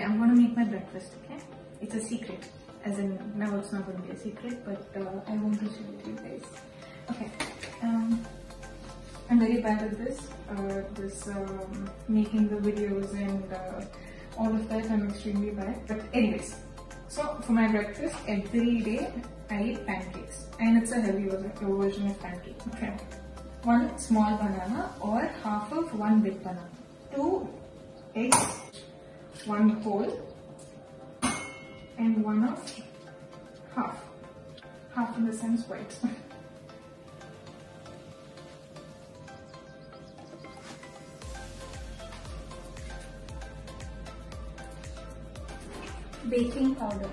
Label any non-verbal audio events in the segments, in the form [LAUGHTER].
Okay, I'm gonna make my breakfast, okay? It's a secret. As in, now it's not gonna be a secret, but uh, I want to show it to you guys. Okay, um, I'm very bad at this, uh, this um, making the videos and uh, all of that, I'm extremely bad. But anyways, so for my breakfast, every day I eat pancakes. And it's a healthy version of pancake, okay? One small banana or half of one big banana. Two eggs one whole and one of half. Half in the sense white. [LAUGHS] Baking powder.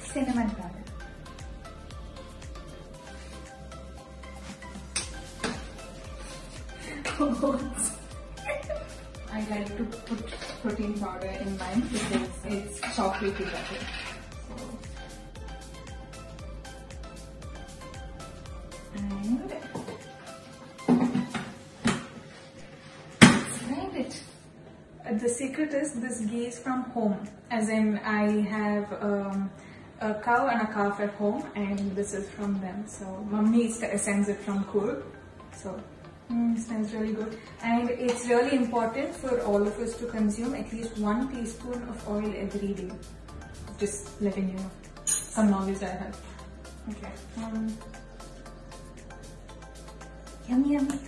Cinnamon powder. I like to put protein powder in mine because it's chocolatey butter. So, and it. The secret is this ghee is from home, as in I have um, a cow and a calf at home, and this is from them. So, mummy sends it from Coorg. So, Mm, smells really good. And it's really important for all of us to consume at least one teaspoon of oil every day. Just letting you know. Some knowledge I have. Okay. Um, yummy, yummy.